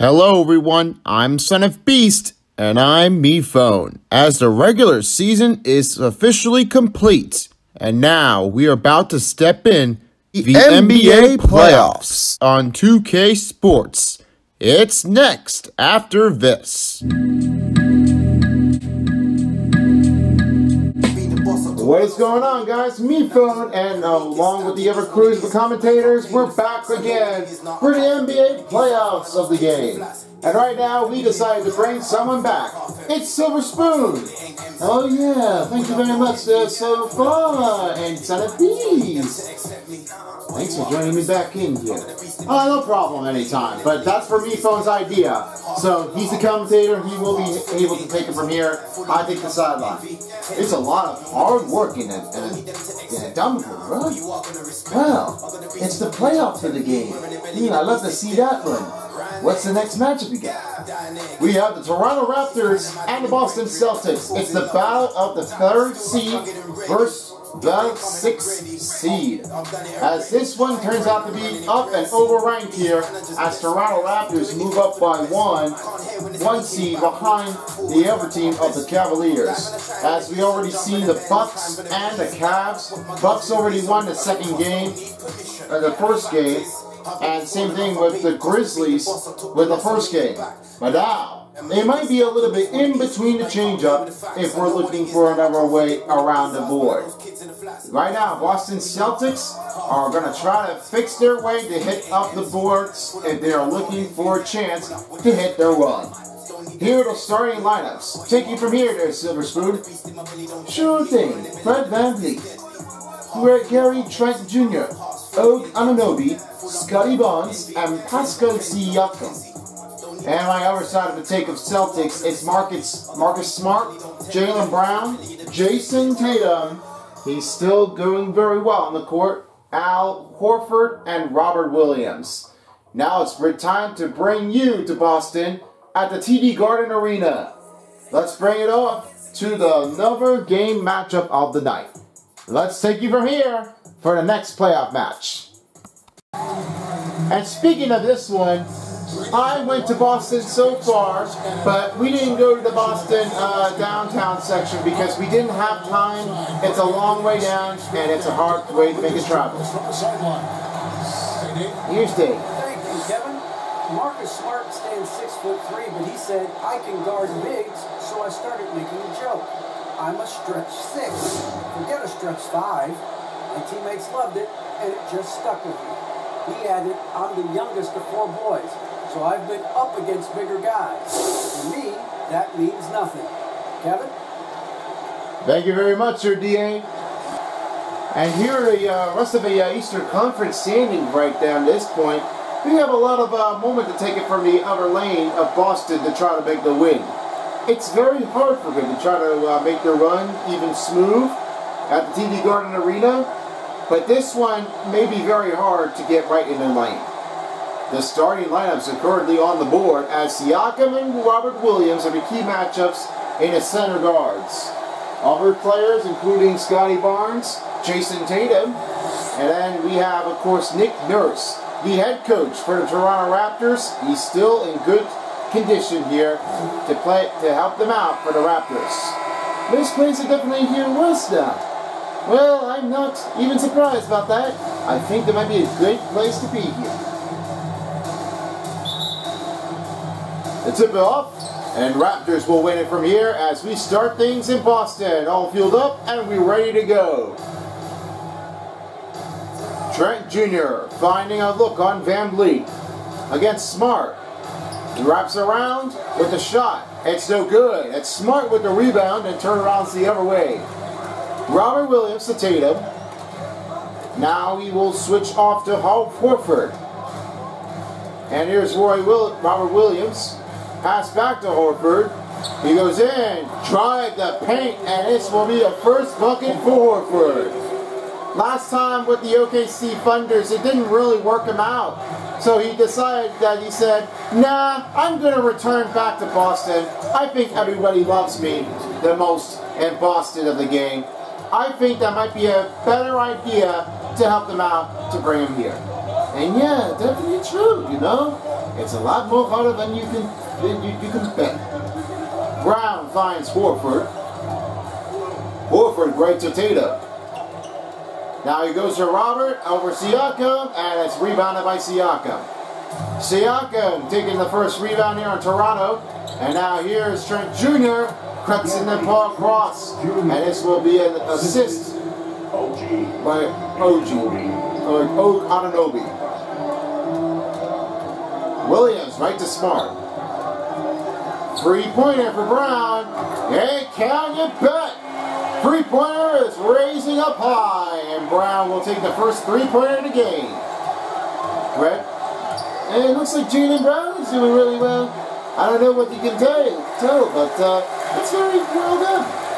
Hello, everyone. I'm Son of Beast, and I'm Me Phone. As the regular season is officially complete, and now we are about to step in the, the NBA, NBA playoffs on 2K Sports. It's next after this. What is going on, guys? Me phone, and uh, along with the ever cruise the commentators, we're back again for the NBA playoffs of the game. And right now, we decided to bring someone back. It's Silver Spoon. Oh yeah, thank you very much, uh, far, and Son of Bees. Thanks for joining me back in here. Oh, no problem anytime. But that's for me phone's idea. So he's the commentator. He will be able to take it from here. I take the sideline. It's a lot of hard work in a, in a, in a dumb right? Well, it's the playoffs of the game. Yeah, I love to see that one. What's the next matchup we got? We have the Toronto Raptors and the Boston Celtics. It's the battle of the third seed versus the sixth seed. As this one turns out to be up and overranked here, as Toronto Raptors move up by one, one seed behind the other team of the Cavaliers. As we already seen the Bucks and the Cavs, Bucks already won the second game, or the first game, and same thing with the Grizzlies with the first game. But now, it might be a little bit in between the changeup if we're looking for another way around the board. Right now, Boston Celtics are going to try to fix their way to hit up the boards if they are looking for a chance to hit their run. Here are the starting lineups. Take you from here there's Silver Spoon. Sure thing. Fred VanVleet. Gary Trent Jr. Og Anunoby, Scottie Barnes, and Pascal Siakam. And on my other side of the take of Celtics, it's Marcus, Marcus Smart, Jaylen Brown, Jayson Tatum. He's still going very well on the court. Al Horford and Robert Williams. Now it's time to bring you to Boston at the TD Garden Arena. Let's bring it off to the another game matchup of the night. Let's take you from here for the next playoff match. And speaking of this one, I went to Boston so far, but we didn't go to the Boston uh, downtown section because we didn't have time. It's a long way down, and it's a hard way to make a travel. Here's Dave. Thank you, Kevin. Marcus Smart stands six foot three, but he said I can guard bigs, so I started making a joke. I'm a stretch six. Forget a stretch five. My teammates loved it, and it just stuck with me. He added, I'm the youngest of four boys. So I've been up against bigger guys. For me, that means nothing. Kevin? Thank you very much, Sir DA. And here are the uh, rest of the uh, Eastern Conference standing right down this point. We have a lot of uh, moment to take it from the other lane of Boston to try to make the win. It's very hard for them to try to uh, make their run even smooth at the TD Garden Arena, but this one may be very hard to get right in the lane. The starting lineups are currently on the board as Siakam and Robert Williams are the key matchups in the center guards. Other players including Scottie Barnes, Jayson Tatum, and then we have, of course, Nick Nurse, the head coach for the Toronto Raptors. He's still in good condition here to play to help them out for the Raptors. This place are definitely here West now. Well, I'm not even surprised about that. I think there might be a great place to be here. The tip off, and Raptors will win it from here as we start things in Boston. All fueled up, and we're ready to go. Trent Jr. finding a look on Van VanVleet against Smart. He wraps around with the shot. It's no good. It's Smart with the rebound and turnarounds the other way. Robert Williams to Tatum. Now he will switch off to Hal Horford. And here's Roy Will Robert Williams Pass back to Horford. He goes in, drive the paint, and this will be a first bucket for Horford. Last time with the OKC Thunders, it didn't really work him out. So he decided that he said, nah, I'm going to return back to Boston. I think everybody loves me the most in Boston of the game. I think that might be a better idea to help them out to bring him here. And yeah, definitely true, you know? It's a lot more harder than you can than you, you can bet. Brown finds Horford. Horford right to Tatum. Now he goes to Robert over Siakam, and it's rebounded by Siakam. Siakam taking the first rebound here on Toronto. And now here's Trent Jr. cuts in the ball cross. And this will be an assist by OG, or Og Anunoby. Williams right to Smart. Three-pointer for Brown. Hey, can you bet? Three-pointer is raising up high, and Brown will take the first three-pointer of the game. Brett and it looks like Jaylen Brown is doing really well. I don't know what you can tell, tell but uh, it's very well done.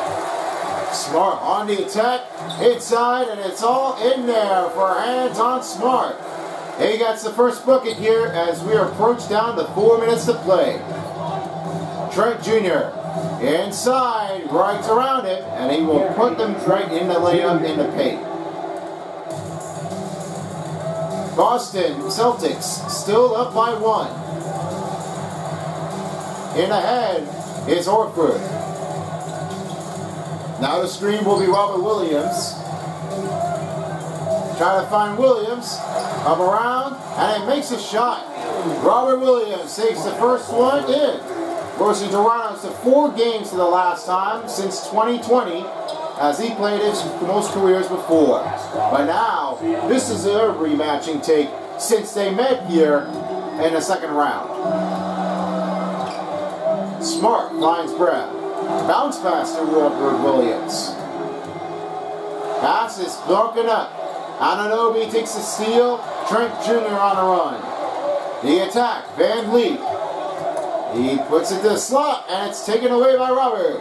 Smart on the attack, inside, and it's all in there for hands on Smart. He gets the first bucket here as we approach down to four minutes to play. Trent Jr. inside, right around it, and he will put them right in the layup in the paint. Boston Celtics still up by one. In ahead is Horford. Now the screen will be Robert Williams. Try to find Williams. Up around, and it makes a shot. Robert Williams takes the first one in. Forcing Toronto to four games for the last time since 2020 as he played his most careers before. But now, this is a rematching take since they met here in the second round. Smart finds Brown. Bounce pass to Robert Williams. Pass is broken up. Anunoby takes the steal. Trent Jr. on a run. The attack, VanVleet. He puts it to the slot, and it's taken away by Robert.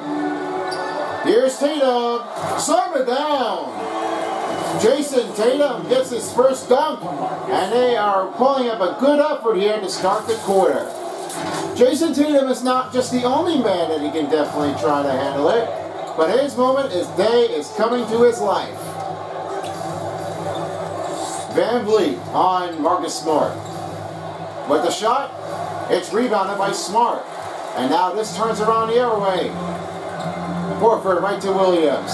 Here's Tatum. Serve it down. Jayson Tatum gets his first dunk, and they are pulling up a good effort here to start the quarter. Jayson Tatum is not just the only man that he can definitely try to handle it, but his moment, his day is coming to his life. VanVleet on Marcus Smart. With the shot, it's rebounded by Smart. And now this turns around the other way. Horford right to Williams.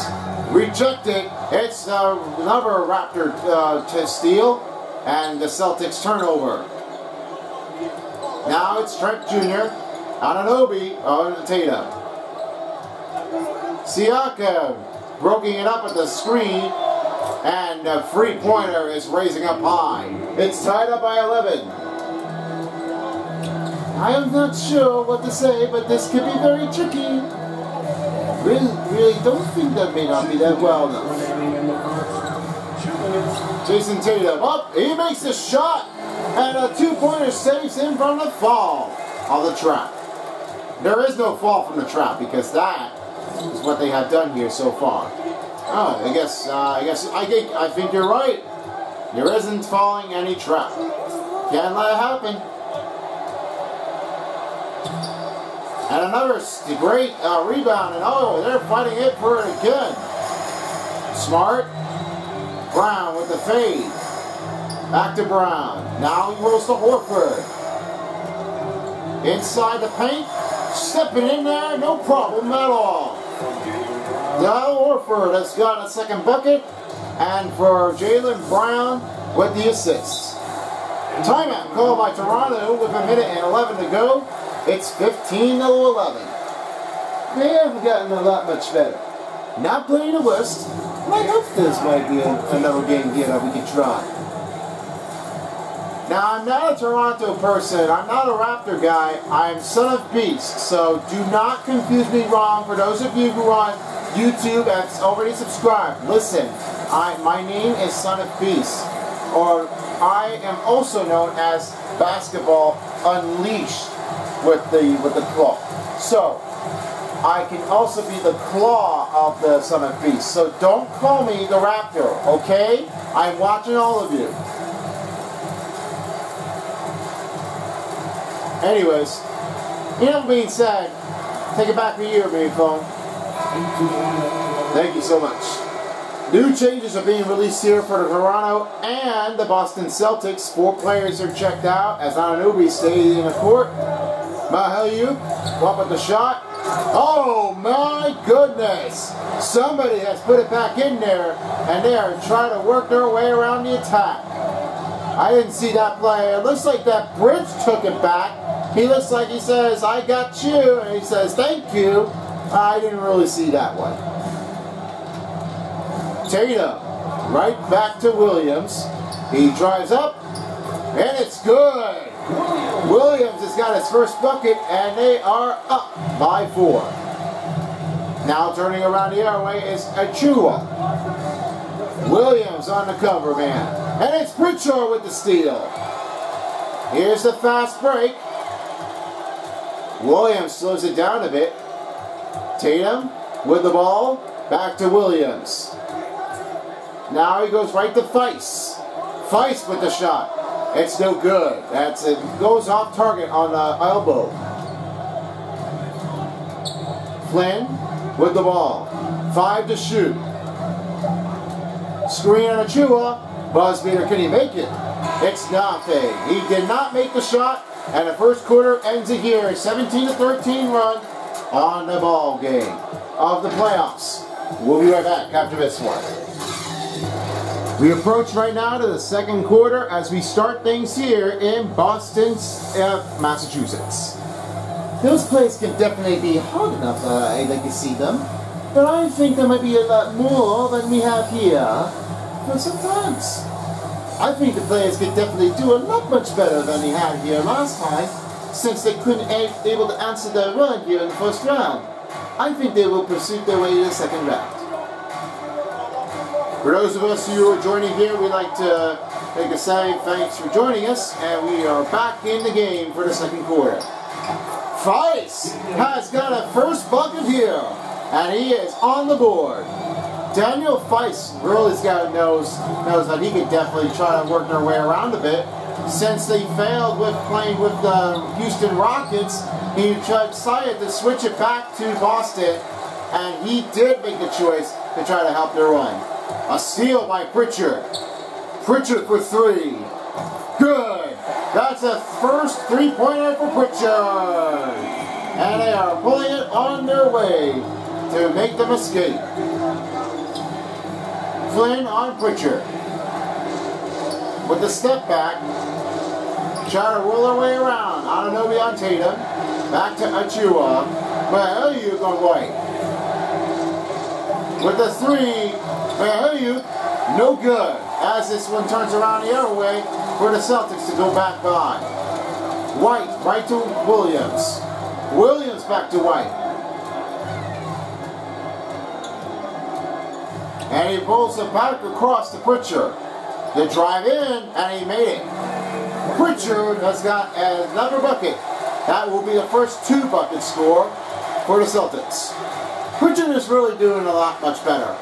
Rejected. It's another Raptor uh, to steal. And the Celtics turnover. Now it's Trent Jr. on an Anunoby on oh, Tatum. Siakam broken it up at the screen. And a free pointer is raising up high. It's tied up by 11. I am not sure what to say, but this could be very tricky. Really, really don't think that may not be that well enough. Jayson Tatum up, he makes a shot, and a two-pointer saves him from the fall of the trap. There is no fall from the trap because that is what they have done here so far. Oh, I guess, uh, I guess, I think, I think you're right. There isn't falling any trap. Can't let it happen. And another great uh, rebound, and oh, they're fighting it for it again. Smart. Brown with the fade. Back to Brown. Now he rolls to Horford. Inside the paint. Stepping in there, no problem at all. Now Horford has got a second bucket. And for Jaylen Brown with the assist. Timeout called by Toronto with a minute and 11 to go. It's 15 to 11. They haven't gotten a lot much better. Not playing the West. I hope this might be another game here that we can try. Now, I'm not a Toronto person. I'm not a Raptor guy. I'm Son of Beast. So do not confuse me wrong. For those of you who are on YouTube and already subscribed, listen. I, my name is Son of Beast. Or I am also known as Basketball Unleashed with the with the claw. So I can also be the claw of the Son of Beast. So don't call me the Raptor, okay? I'm watching all of you. Anyways, you know being said, take it back a year, phone. Thank you so much. New changes are being released here for the Toronto and the Boston Celtics. Four players are checked out as Anunoby stays in the court. Mykhailiuk, up the shot. Oh my goodness! Somebody has put it back in there and they are trying to work their way around the attack. I didn't see that play. It looks like that Bridge took it back. He looks like he says, I got you, and he says, thank you. I didn't really see that one. Tatum, right back to Williams. He drives up, and it's good. Williams has got his first bucket, and they are up by four. Now turning around the airway is Achiuwa. Williams on the cover man. And it's Pritchard with the steal. Here's the fast break. Williams slows it down a bit. Tatum with the ball. Back to Williams. Now he goes right to Theis. Theis with the shot. It's no good. That's it goes off target on uh, the elbow. Flynn with the ball. Five to shoot. Screen on Achiuwa. Buzz beater, can he make it? It's nothing. He did not make the shot, and the first quarter ends it here. 17 to 13 run on the ball game of the playoffs. We'll be right back after this one. We approach right now to the second quarter as we start things here in Boston, uh, Massachusetts. Those plays can definitely be hard enough, uh, I'd like to see them. But I think there might be a lot more than we have here. But sometimes, I think the players could definitely do a lot much better than they had here last time, since they couldn't a able to answer their run here in the first round. I think they will pursue their way to the second round. For those of us who are joining here, we'd like to make a say thanks for joining us, and we are back in the game for the second quarter. Theis has got a first bucket here, and he is on the board. Daniel Theis really got knows knows that he could definitely try to work their way around a bit. Since they failed with playing with the Houston Rockets, he decided to switch it back to Boston, and he did make the choice to try to help their run. A steal by Pritchard. Pritchard for three. Good. That's a first three-pointer for Pritchard. And they are pulling it on their way to make them escape. Flynn on Pritchard. With the step back. Try to roll their way around. Anunoby on Tatum. Back to Achiuwa. Mykhailiuk on White. With the three, Mykhailiuk, no good. As this one turns around the other way for the Celtics to go back by. White right to Williams. Williams back to White. And he pulls it back across to Pritchard. They drive in, and he made it. Pritchard has got another bucket. That will be the first two bucket score for the Celtics. Pritchard is really doing a lot much better.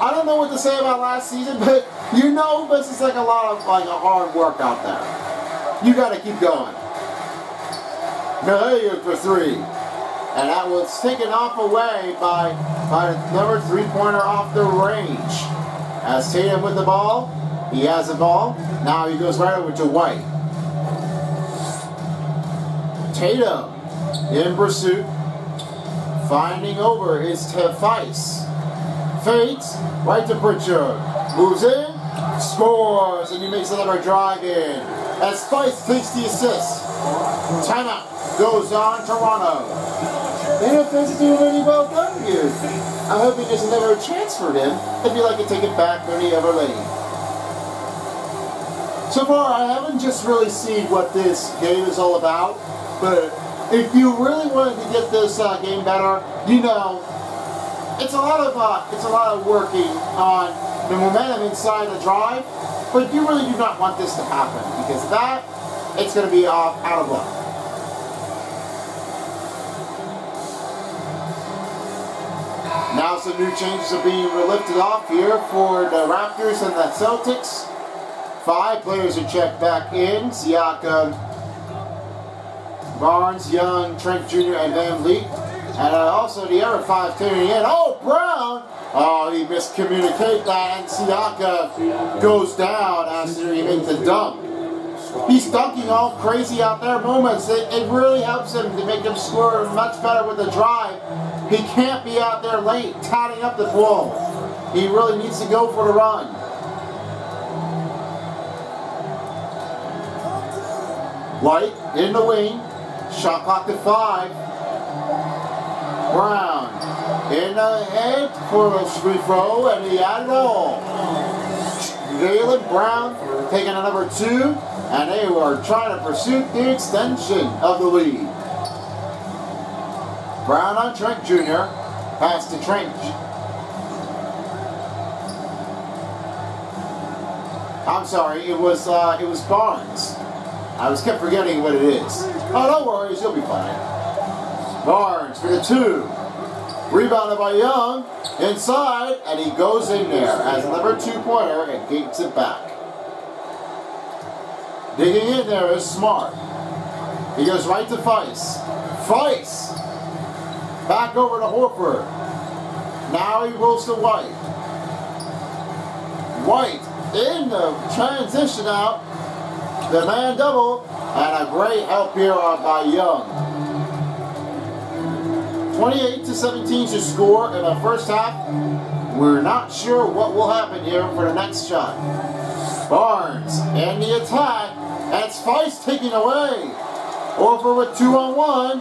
I don't know what to say about last season, but you know this is like a lot of like a hard work out there. You got to keep going. Mykhailiuk for three. And that was taken off away by, by number three-pointer off the range. As Tatum with the ball, he has the ball. Now he goes right over to White. Tatum in pursuit. Finding over is Theis. Fades right to Pritchard. Moves in, scores, and he makes another drive in. As Theis takes the assist. Timeout goes on Toronto. The offense doing really well done here. I'm hoping there's another chance for him if you like to take it back for the other lane. So far, I haven't just really seen what this game is all about, but if you really wanted to get this uh, game better, you know, it's a lot of uh, it's a lot of working on the momentum inside the drive, but you really do not want this to happen because that it's going to be off out of luck. Now some new changes are being lifted off here for the Raptors and the Celtics. Five players are checked back in. Siakam, Barnes, Young, Trent Jr., and VanVleet. And uh, also the other five turning in. Oh, Brown Oh, he miscommunicated that, and Siaka goes down after he makes the dunk. He's dunking all crazy out there moments. It, it really helps him to make him score much better with the drive. He can't be out there late, tatting up the ball. He really needs to go for the run. White in the wing. Shot clock to five. In the head for a free throw, and he had it all. Jaylen Brown taking a number two, and they were trying to pursue the extension of the lead. Brown on Trent Jr. Pass to Trench. I'm sorry, it was uh, it was Barnes. I was kept forgetting what it is. Oh, don't worry, you'll be fine. Barnes for the two. Rebounded by Young. Inside, and he goes in there as number two pointer and gates it back. Digging in there is Smart. He goes right to Theis. Theis! Back over to Horford. Now he rolls to White. White in the transition out. The man double. And a great help here by Young. 28 to 17 to score in the first half. We're not sure what will happen here for the next shot. Barnes and the attack. That's Theis taking away. Over with two on one.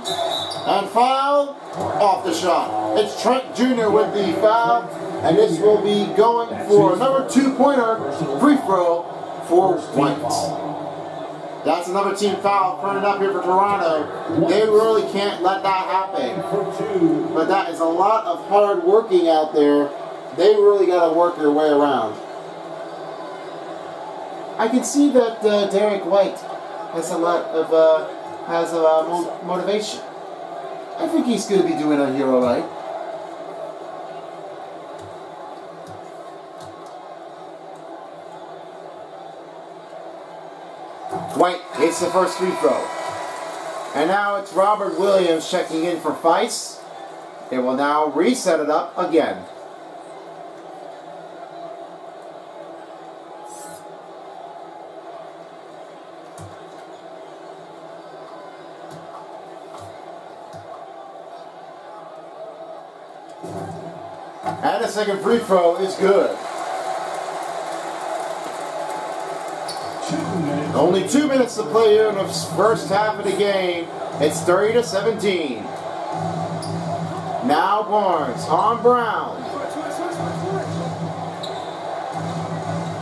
And foul off the shot. It's Trent Jr. with the foul. And this will be going for another two-pointer free throw for White. That's another team foul turning up here for Toronto. They really can't let that happen. But that is a lot of hard working out there. They really got to work their way around. I can see that uh, Derrick White has a lot of uh, has a uh, mo motivation. I think he's going to be doing it here all right. White hits the first free throw. And now it's Robert Williams checking in for Theis. They will now reset it up again. And the second free throw is good. Only two minutes to play here in the first half of the game. It's 30 to 17. Now Barnes on Brown.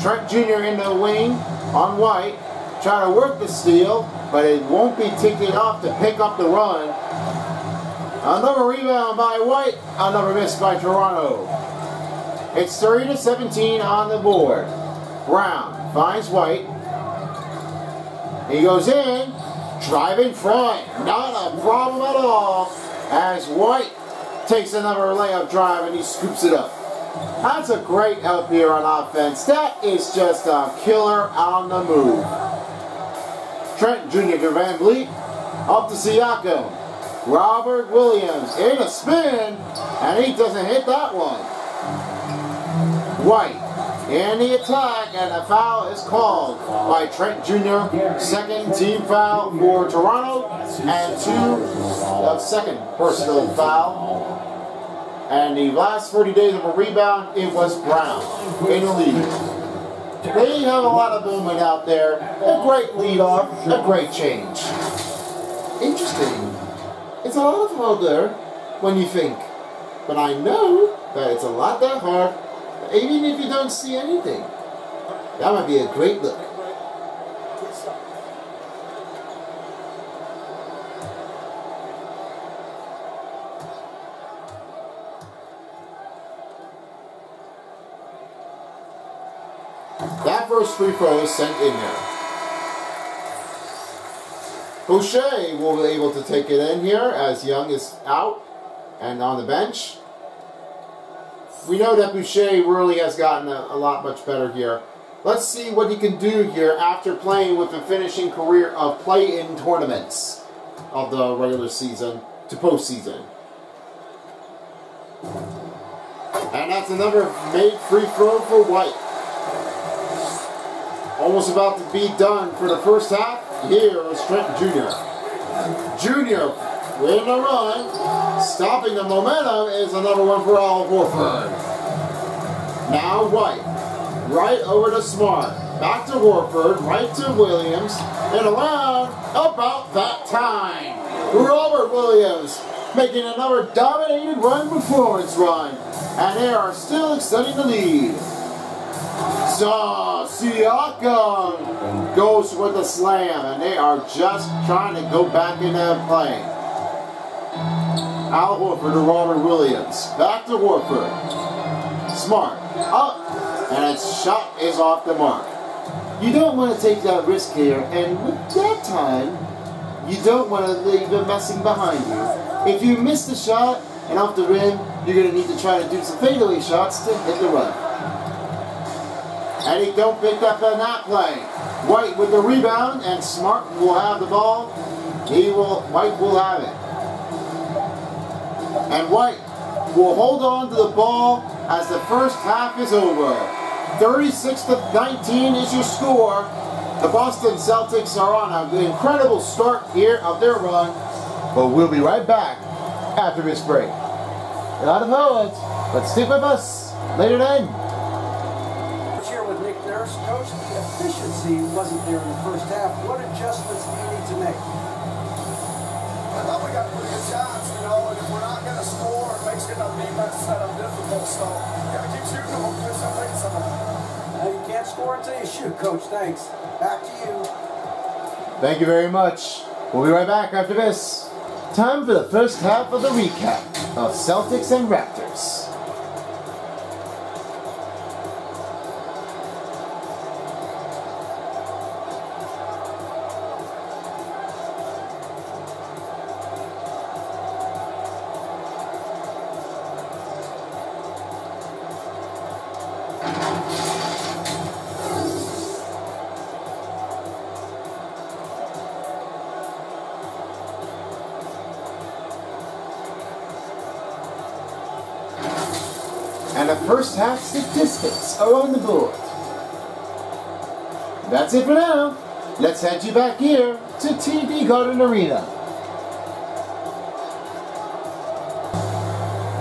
Trent Jr. in the wing on White. Trying to work the steal, but it won't be ticking off to pick up the run. Another rebound by White. Another miss by Toronto. It's 30 to 17 on the board. Brown finds White. He goes in, driving front, not a problem at all, as White takes another layup drive and he scoops it up. That's a great help here on offense. That is just a killer on the move. Trent Jr. to VanVleet, up to Siakam. Robert Williams in a spin, and he doesn't hit that one. White in the attack, and a foul is called by Trent Jr. Second team foul for Toronto, and two of second personal foul. And the last 40 days of a rebound, it was Brown in the lead. They have a lot of movement out there. A great lead off, a great change. Interesting. It's a lot of there when you think. But I know that it's a lot that hard even if you don't see anything. That might be a great look. That first free throw is sent in there. Boucher will be able to take it in here as Young is out and on the bench we know that Boucher really has gotten a, a, lot much better here. Let's see what he can do here after playing with a finishing career of play-in tournaments of the regular season to postseason. And that's another made free throw for White. Almost about to be done for the first half. Here is Trent Jr. Jr. with a run. Stopping the momentum is another one for Al Horford. Now White. Right over to Smart. Back to Horford. Right to Williams. And around about that time. Robert Williams making another dominated run performance run. And they are still extending the lead. So Siakam goes with a slam, and they are just trying to go back in into play. Al Horford to Robert Williams. Back to Horford. Smart. Up. And its shot is off the mark. You don't want to take that risk here, and with that time, you don't want to leave them messing behind you. If you miss the shot and off the rim, you're going to need to try to do some fadeaway shots to hit the run. And he don't pick up on that play. White with the rebound, and Smart will have the ball. He will, White will have it. And White will hold on to the ball as the first half is over. 36 to 19 is your score. The Boston Celtics are on an incredible start here of their run, but we'll be right back after this break. A lot of poets, but stick with us later then. Here with Nick Nurse, Coach, the efficiency wasn't there in the first half. What adjustments do you need to make? I thought we got pretty good shots, you know, and if we're not going to score, it makes getting our defense set up difficult. So, got to keep shooting them. Hopefully, start making some of them. Now, you can't score until you shoot, Coach. Thanks. Back to you. Thank you very much. We'll be right back after this. Time for the first half of the recap of Celtics and Raptors. And the first half statistics are on the board. That's it for now. Let's head you back here to TD Garden Arena.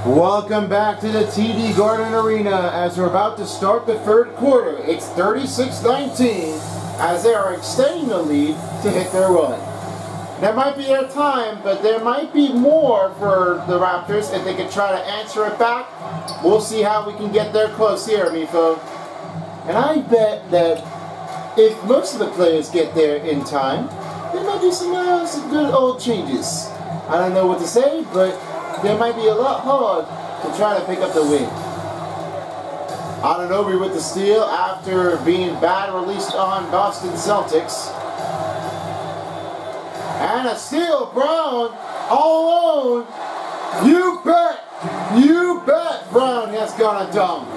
Welcome back to the TD Garden Arena as we're about to start the third quarter. It's 36-19 as they are extending the lead to hit their run. That might be their time, but there might be more for the Raptors if they could try to answer it back. We'll see how we can get there close here, Mifo. And I bet that if most of the players get there in time, there might be some, uh, some good old changes. I don't know what to say, but there might be a lot hard to try to pick up the win. Anunoby with the steal after being bad released on Boston Celtics. And a steal, Brown, all alone. You bet, you bet Brown has got a dunk.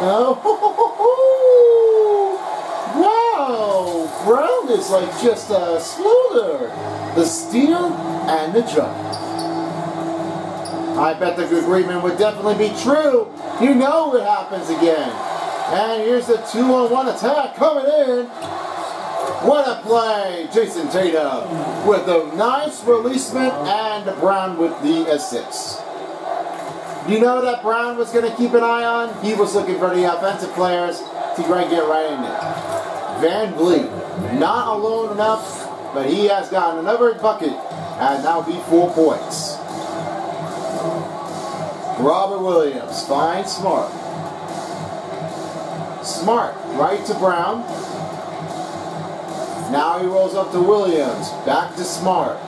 Oh, wow, Brown is like just a exploder. The steal and the jump. I bet the agreement would definitely be true. You know what happens again. And here's the two-on-one attack coming in. What a play! Jayson Tatum with a nice releasement and Brown with the assist. You know that Brown was going to keep an eye on? He was looking for the offensive players to try and get right in there. VanVleet, not alone enough, but he has gotten another bucket and now be four points. Robert Williams finds Smart. Smart, right to Brown. Now he rolls up to Williams. Back to Smart.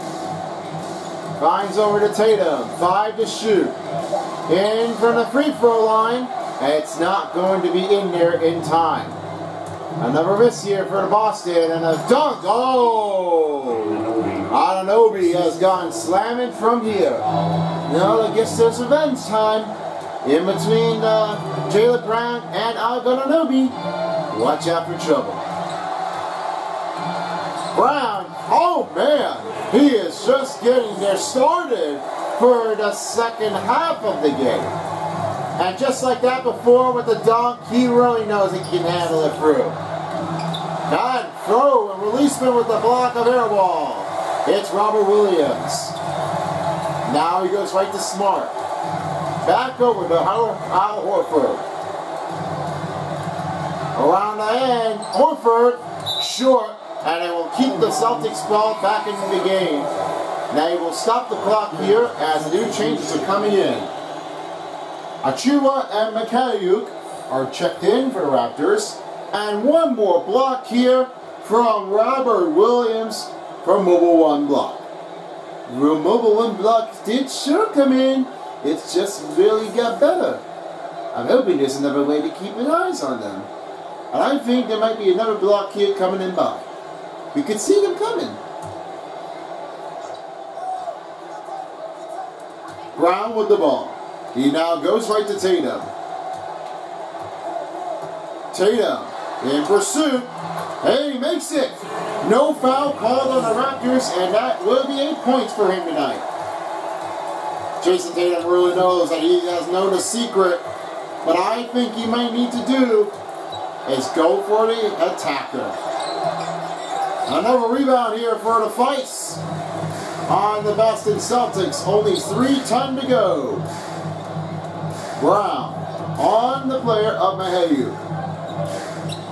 Finds over to Tatum. Five to shoot. In from the free throw line. And It's not going to be in there in time. Another miss here for Boston and a dunk. Oh! Anunoby has gone slamming from here. Now I guess there's revenge time in between uh, Jaylen Brown and Al Anunoby. Watch out for trouble. Brown, oh man, he is just getting there started for the second half of the game. And just like that before with the dunk, he really knows he can handle it through. God, throw and releasement with the block of airball. It's Robert Williams. Now he goes right to Smart. Back over to Al Horford. Around the end, Horford, short, and it will keep the Celtics ball back into the game. Now he will stop the clock here as new changes are coming in. Achiuwa and Mykhailiuk are checked in for the Raptors. And one more block here from Robert Williams for Mobile One Block. Mobile One Block did sure come in. It's just really got better. I'm hoping there's another way to keep an eyes on them. And I think there might be another block here coming in by. We could see them coming. Brown with the ball. He now goes right to Tatum. Tatum in pursuit. Hey, he makes it. No foul called on the Raptors, and that will be eight points for him tonight. Jayson Tatum really knows that he has known a secret. But I think he might need to do is go for the attacker. Another rebound here for the Theis on the Boston Celtics. Only 3.10 to go. Brown on the player of Mahayu.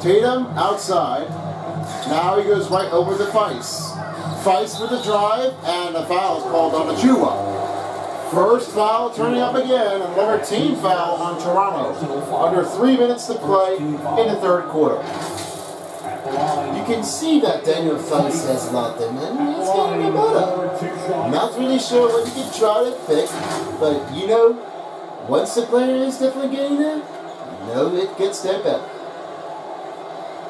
Tatum outside. Now he goes right over to Theis. Theis with the drive, and the foul is called on Achiuwa. First foul turning up again, another team foul on Toronto. Under three minutes to play in the third quarter. You can see that Daniel Theis has a lot there, man. He's getting better. Not really sure what he can try to fix, but you know, once the player is definitely getting there, you know it gets there better.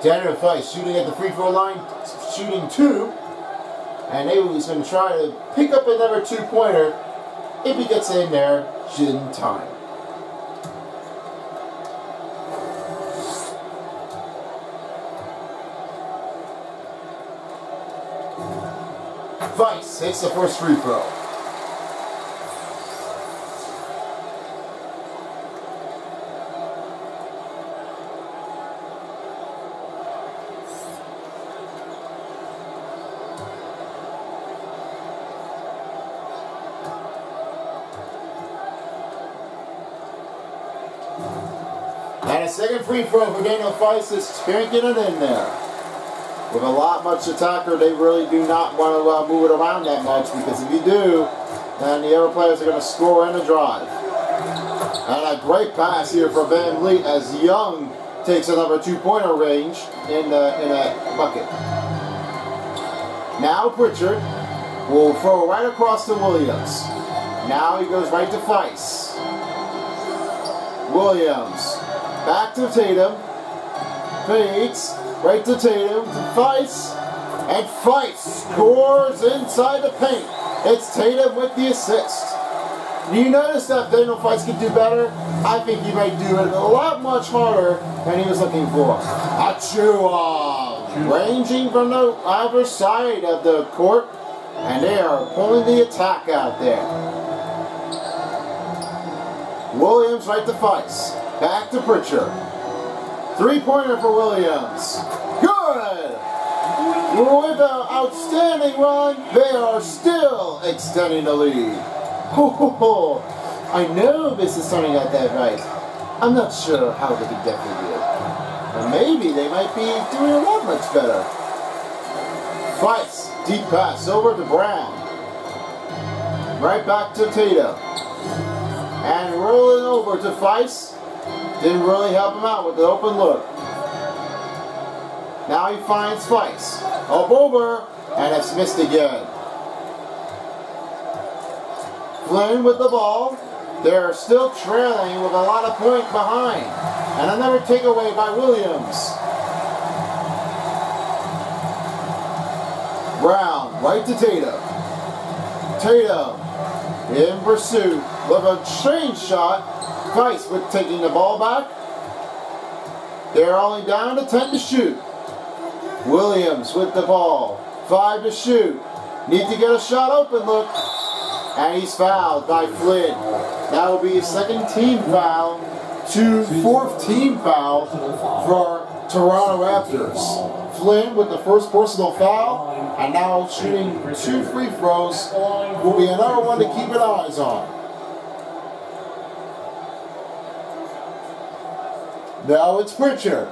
Daniel Theis shooting at the free throw line, shooting two, and he's going to try to pick up another two-pointer if he gets in there in time. Hits the first free throw. And a second free throw for Daniel is spanking it in there. With a lot much attacker, they really do not want to uh, move it around that much because if you do, then the other players are going to score in a drive. And a great pass here for VanVleet as Young takes another two-pointer range in, the, in a bucket. Now Pritchard will throw right across to Williams. Now he goes right to Theis. Williams Back to Tatum. Fades. Right to Tatum. To Theis. And Theis scores inside the paint. It's Tatum with the assist. You notice that Daniel Theis can do better? I think he might do it a lot much harder than he was looking for. Achiuwa ranging from the other side of the court, and they are pulling the attack out there. Williams right to Theis. Back to Pritchard. Three-pointer for Williams. Good! With an outstanding run, they are still extending the lead. Oh, I know this is starting out that right. I'm not sure how they could definitely do it. But maybe they might be doing a lot much better. Theis, deep pass over to Brown. Right back to Tatum. And rolling over to Theis. Didn't really help him out with the open look. Now he finds Theis. Up over, and it's missed again. Flynn with the ball. They're still trailing with a lot of points behind. And another takeaway by Williams. Brown, right to Tatum. Tatum in pursuit with a strange shot Theis with taking the ball back. They're only down to 10 to shoot. Williams with the ball. Five to shoot. Need to get a shot open look. And he's fouled by Flynn. That will be a second team foul to fourth team foul for Toronto Raptors. Flynn with the first personal foul, and now shooting two free throws will be another one to keep an eyes on. Now it's Pritchard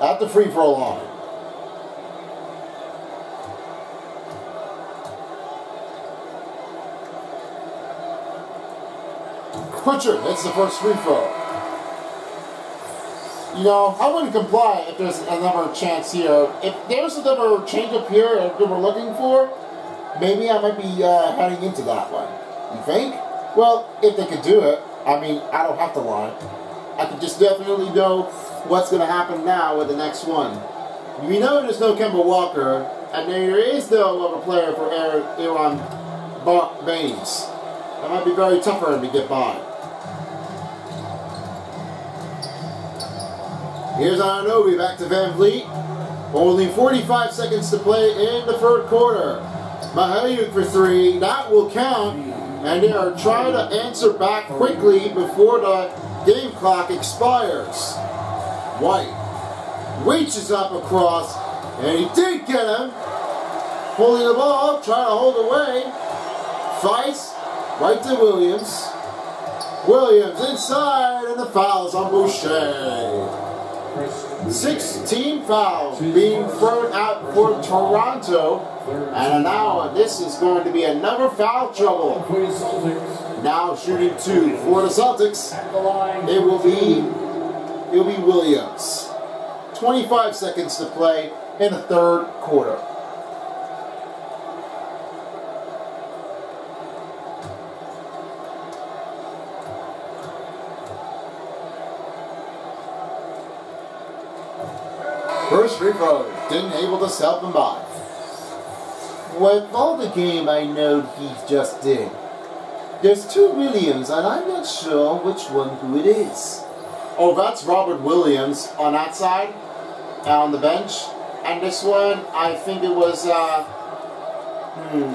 at the free throw line. Pritchard hits the first free throw. You know, I wouldn't comply if there's another chance here. If there's another change up here that we're looking for, maybe I might be uh, heading into that one. You think? Well, if they could do it, I mean, I don't have to lie. I can just definitely know what's going to happen now with the next one. We know there's no Kemba Walker, and there is no other player for Aaron Baynes. That might be very tough for him to get by. Here's Anunoby back to VanVleet. Only 45 seconds to play in the third quarter. Mykhailiuk for three. That will count. And they are trying to answer back quickly before the game clock expires. White reaches up across, and he did get him. Holding the ball, trying to hold away. Fights right to Williams. Williams inside, and the foul's on Boucher. 16 fouls being thrown out for Toronto. And now this is going to be another foul trouble. Now shooting two for the Celtics. It will be it will be Williams. 25 seconds to play in the third quarter. First free throw, didn't able to help him by. With all the game I know he just did. There's two Williams, and I'm not sure which one who it is. Oh, that's Robert Williams on that side, on the bench. And this one, I think it was, uh, hmm,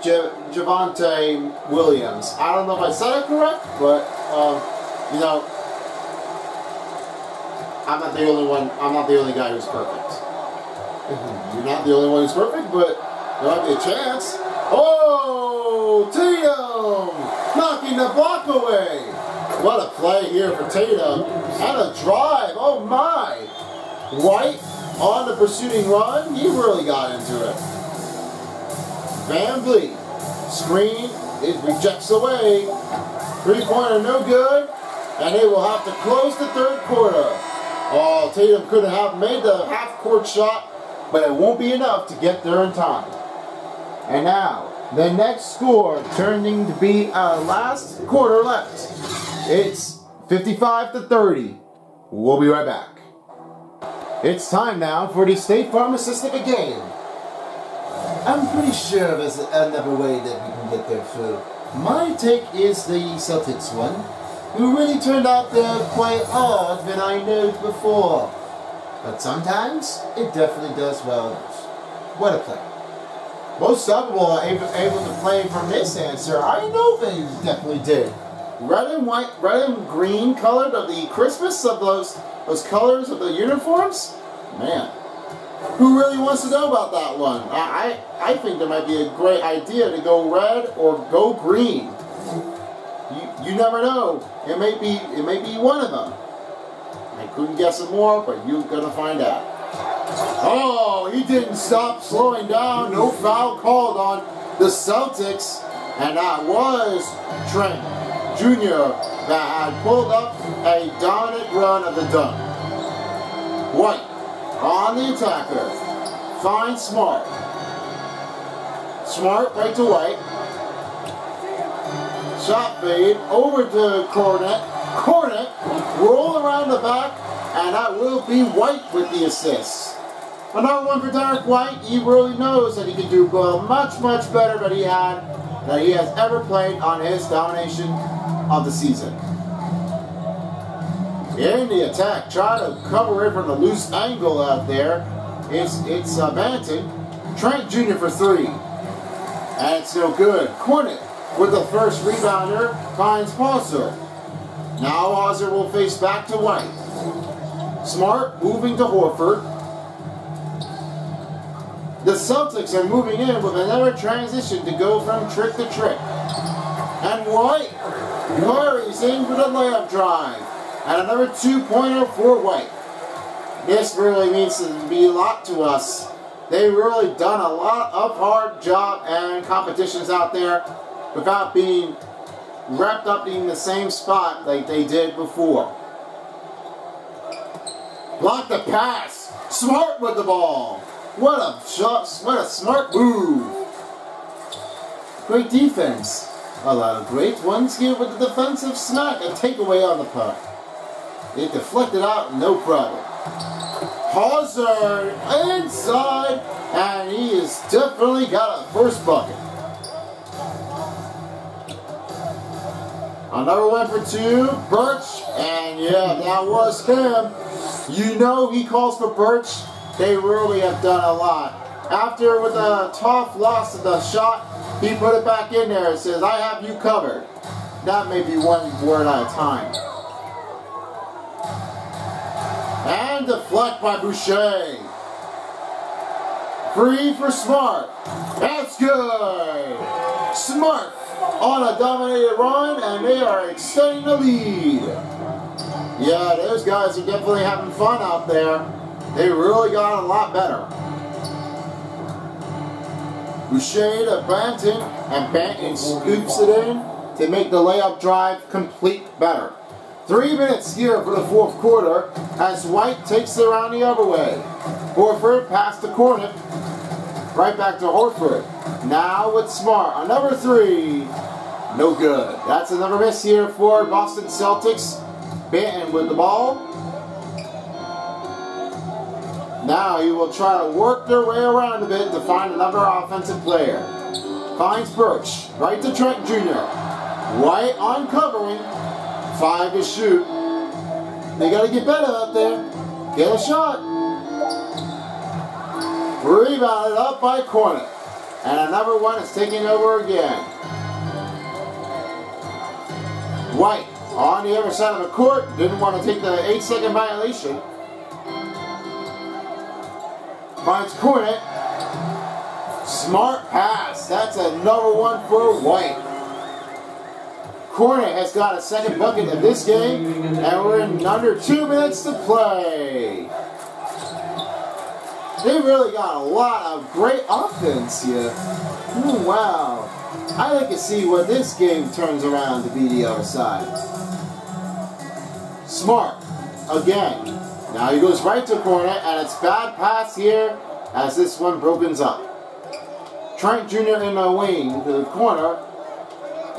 J- Javonte Williams. I don't know if I said it correct, but, um, you know, I'm not the only one. I'm not the only guy who's perfect. You're not the only one who's perfect, but there might be a chance. Oh, Tatum knocking the block away. What a play here for Tatum. And a drive. Oh my. White on the pursuing run. He really got into it. VanVleet. Screen. It rejects away. Three-pointer no good. And they will have to close the third quarter. Oh, Tatum could have made the half-court shot, but it won't be enough to get there in time. And now, the next score turning to be a last quarter left. It's 55 to 30. We'll be right back. It's time now for the State Farm Assistant game. I'm pretty sure there's another way that we can get there through. My take is the Celtics one who really turned out there quite hard than I knew before. But sometimes it definitely does well. What a play. Most of them are able, able to play from this answer. I know they definitely did. Red and white, red and green colored of the Christmas of those those colors of the uniforms. Man, who really wants to know about that one? I I, I think there might be a great idea to go red or go green. You, you never know. It may be it may be one of them. I couldn't guess it more, but you're gonna find out. Oh, he didn't stop slowing down. No foul called on the Celtics, and that was Trent Jr. that had pulled up a dominant run of the dunk. White on the attacker. Finds Smart. Smart right to White. Shot fade over to Kornet. Kornet roll around the back, and that will be White with the assist. Another one for Derrick White. He really knows that he can do well, much, much better than he had, that he has ever played on his domination of the season. In the attack, try to cover it from the loose angle out there. It's it's uh, Banton. Trent Jr. for three. And it's no good. Kornet with the first rebounder finds Hauser. Now Hauser will face back to White. Smart moving to Horford. The Celtics are moving in with another transition to go from trick to trick. And White hurries in for the layup drive. And another two-pointer for White. This really means to be a lot to us. They really done a lot of hard job and competitions out there without being wrapped up in the same spot like they did before. Block the pass. Smart with the ball. What a shot, what a smart move. Great defense. A lot of great ones here with the defensive smack and takeaway on the puck. It deflected out, no problem. Hauser inside, and he has definitely got a first bucket. Another one for two, Birch, and yeah, that was him. You know he calls for Birch. They really have done a lot. After with a tough loss of the shot, he put it back in there and says, I have you covered. That may be one word at a time. And deflect by Boucher. Free for Smart. That's good. Smart on a dominated run, and they are extending the lead. Yeah, those guys are definitely having fun out there. They really got a lot better. Boucher to Banton, and Banton scoops it in to make the layup drive complete better. Three minutes here for the fourth quarter as White takes it around the other way. Horford past the corner. Right back to Horford. Now with Smart. on number three. No good. That's another miss here for Boston Celtics. Banton with the ball. Now he will try to work their way around a bit to find another offensive player. Finds Birch. Right to Trent Jr. White on covering. Five to shoot. They got to get better out there. Get a shot. Rebounded up by Kornet. And another one is taking over again. White on the other side of the court. Didn't want to take the 8 second violation. Finds Kornet. Smart pass. That's another one for White. Kornet has got a second bucket in this game, and we're in under two minutes to play. They really got a lot of great offense here. Ooh, wow. I like to see what this game turns around to be the other side. Smart, again. Now he goes right to corner, and it's bad pass here as this one brokens up. Trent Jr. in the wing to the corner.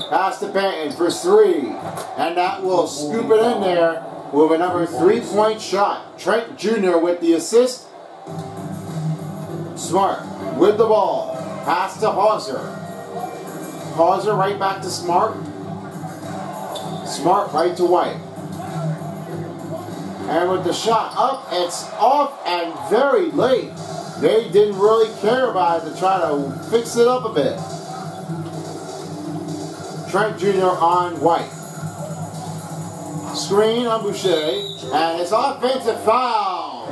Pass to Banton for three. And that will scoop it in there with another three-point shot. Trent Jr. with the assist. Smart with the ball. Pass to Hauser. Hauser right back to Smart. Smart right to White. And with the shot up, it's off and very late. They didn't really care about it to try to fix it up a bit. Trent Jr. on White. Screen on Boucher. And it's offensive foul.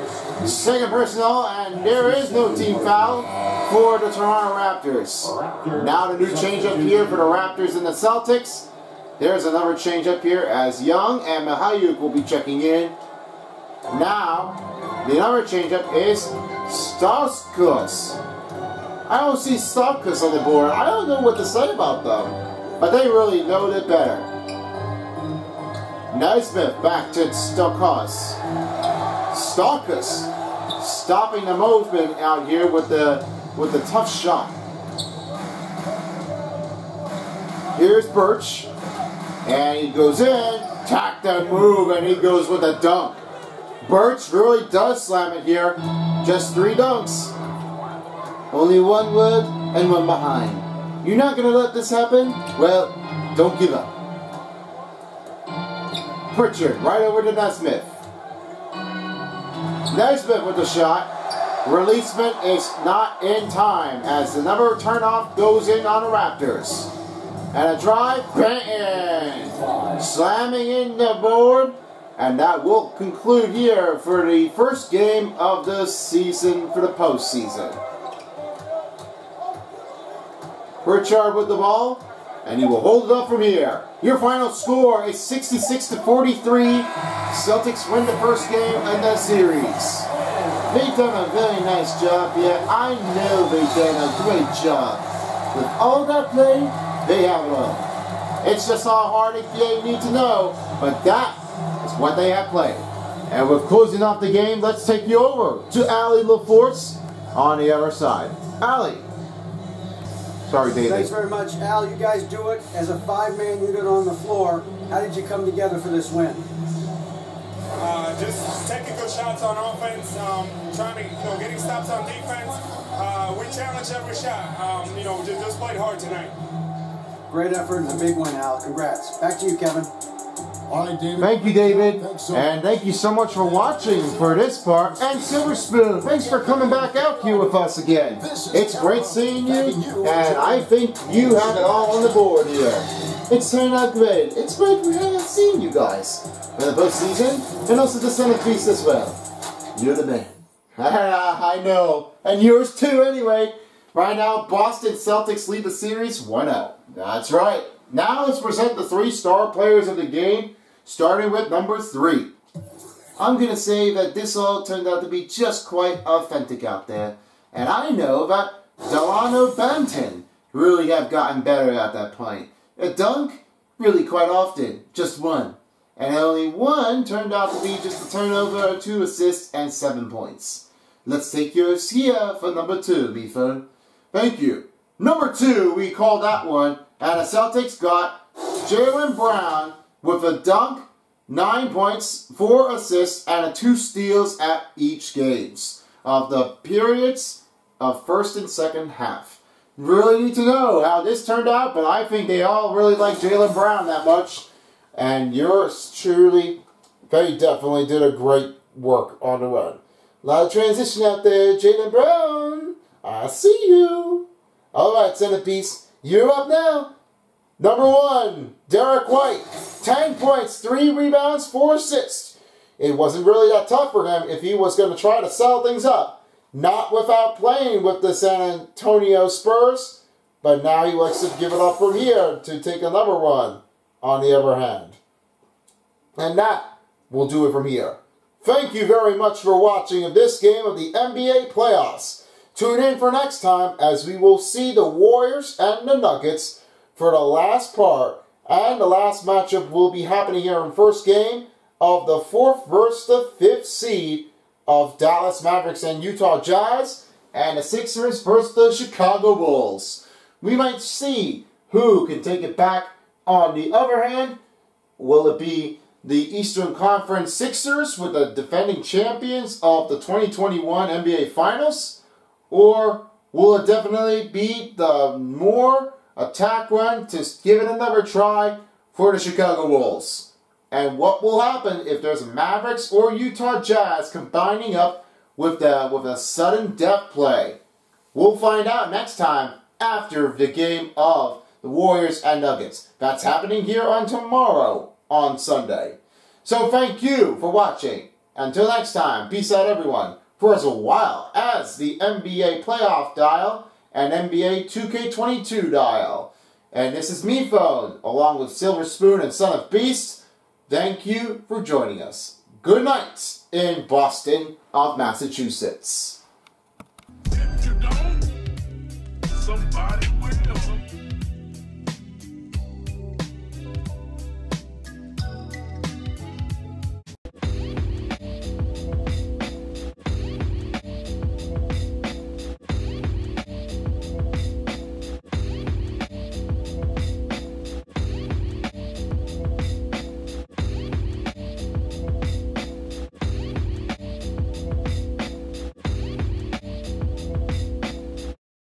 Second personnel, and there is no team foul for the Toronto Raptors. Now the new changeup here for the Raptors and the Celtics. There's another changeup here as Young and Mykhailiuk will be checking in. Now, the other changeup is Stauskas. I don't see Stauskas on the board. I don't know what to say about them, but they really know it better. Nesmith back to Stauskas. Stauskas stopping the movement out here with the with the tough shot. Here's Birch, and he goes in, tack that move, and he goes with a dunk. Birch really does slam it here. Just three dunks. Only one wood and one behind. You're not going to let this happen? Well, don't give up. Pritchard right over to Nesmith. Nesmith with the shot. Releasement is not in time as the number turnoff goes in on the Raptors. And a drive, bang! Slamming in the board. And that will conclude here for the first game of the season for the postseason. Pritchard with the ball, and he will hold it up from here. Your final score is 66 to 43. Celtics win the first game in the series. They've done a very nice job here. I know they've done a great job. With all that play, they have won. It's just how hard NBA need to know, but that is what they have played. And with closing off the game, let's take you over to Allie LaForce on the other side. Allie. Sorry, David. Thanks very much, Al. You guys do it as a five-man unit on the floor. How did you come together for this win? Uh, just taking good shots on offense, um, trying to, you know, getting stops on defense. Uh, we challenge every shot. Um, you know, just, just played hard tonight. Great effort and a big win, Al. Congrats. Back to you, Kevin. Right, David. Thank you, David. And thank you so much for watching for this part. And Silver Spoon, thanks for coming back out here with us again. It's great seeing you, and I think you have it all on the board here. It's turned out great. It's great we haven't seen you guys for the postseason, and also the Son of Beast as well. You're the man. I know. And yours too, anyway. Right now, Boston Celtics lead the series 1-0. That's right. Now let's present the three star players of the game, starting with number three. I'm going to say that this all turned out to be just quite authentic out there. And I know that Dalano Banton really have gotten better at that point. A dunk, really quite often, just one. And only one turned out to be just a turnover, two assists, and seven points. Let's take yours here for number two, Mifo. Thank you. Number two, we call that one and the Celtics got Jaylen Brown with a dunk, nine points, four assists, and a two steals at each games of the periods of first and second half. Really need to know how this turned out, but I think they all really like Jaylen Brown that much. And yours truly, they definitely did a great work on the run. A lot of transition out there, Jaylen Brown. I see you. All right, centerpiece. You're up now. Number one, Derrick White. 10 points, 3 rebounds, 4 assists. It wasn't really that tough for him if he was going to try to sell things up. Not without playing with the San Antonio Spurs, but now he likes to give it up from here to take another one on the other hand. And that will do it from here. Thank you very much for watching this game of the NBA playoffs. Tune in for next time as we will see the Warriors and the Nuggets for the last part. And the last matchup will be happening here in first game of the fourth versus the fifth seed of Dallas Mavericks and Utah Jazz. And the Sixers versus the Chicago Bulls. We might see who can take it back. On the other hand, will it be the Eastern Conference Sixers with the defending champions of the 2021 NBA Finals? Or will it definitely be the more attack run to give it another try for the Chicago Bulls? And what will happen if there's a Mavericks or Utah Jazz combining up with the with a sudden depth play? We'll find out next time after the game of the Warriors and Nuggets. That's happening here on tomorrow on Sunday. So thank you for watching. Until next time, peace out everyone for as a while as the NBA playoff dial and NBA 2K22 dial. And this is me phone, along with Silver Spoon and Son of Beast. Thank you for joining us. Good night in Boston of Massachusetts.